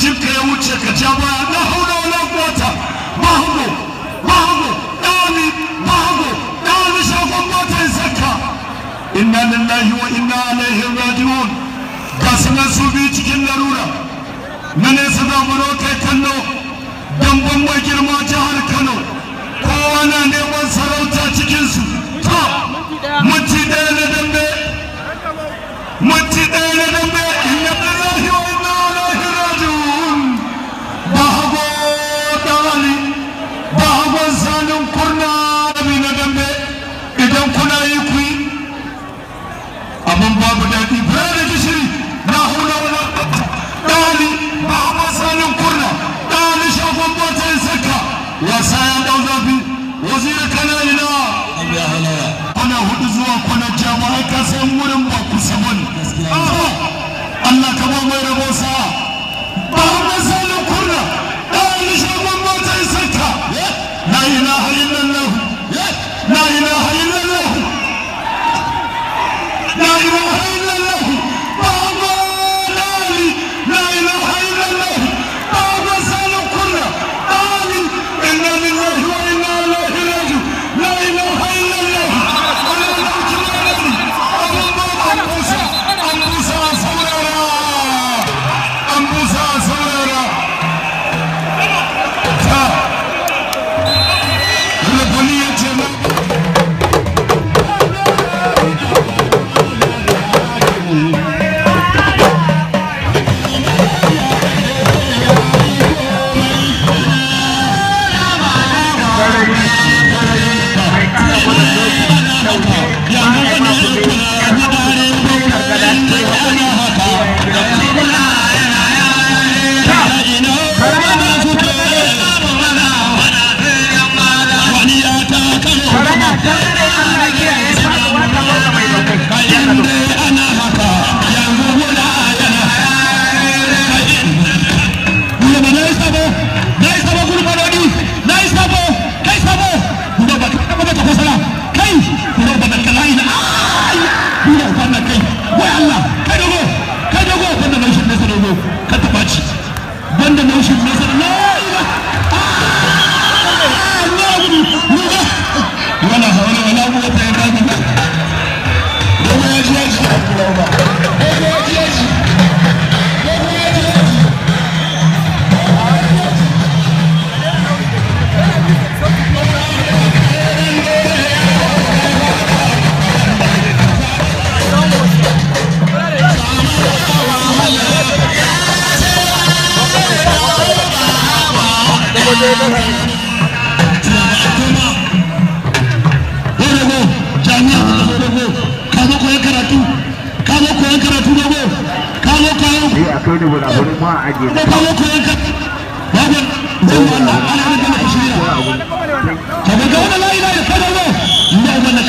lokacin ka ya wuce ka ja baya na haula wala quwata bahago bahago dani bahago dani shagon motar zakka. Inna lillahi wa inna ilaihi raji'un. Ga sanan su bi cikin larura. Na nesa da mu kai kallo? Damban mai girma jihar Kano. Kowa na neman sarauta sanin kurna bi na dambe idan kuna yi ku yi abin babu daɗi. Fara da gishiri na hula wala ɗani ba a masanin kurna ɗani shafan mota ya saka. Wasa ya ɗau zafi wazira kana ina? Kwana huɗu zuwa kwana jama'a ka san wurin ba kusa ba ne Allah ka ba mai rabo sa dogo jami'a ka zo dogo ka zo koyan karatu ka zo koyan karatu dogo ka zo koyan sai a kai ni bulaburin ma da kana shirya layi ka na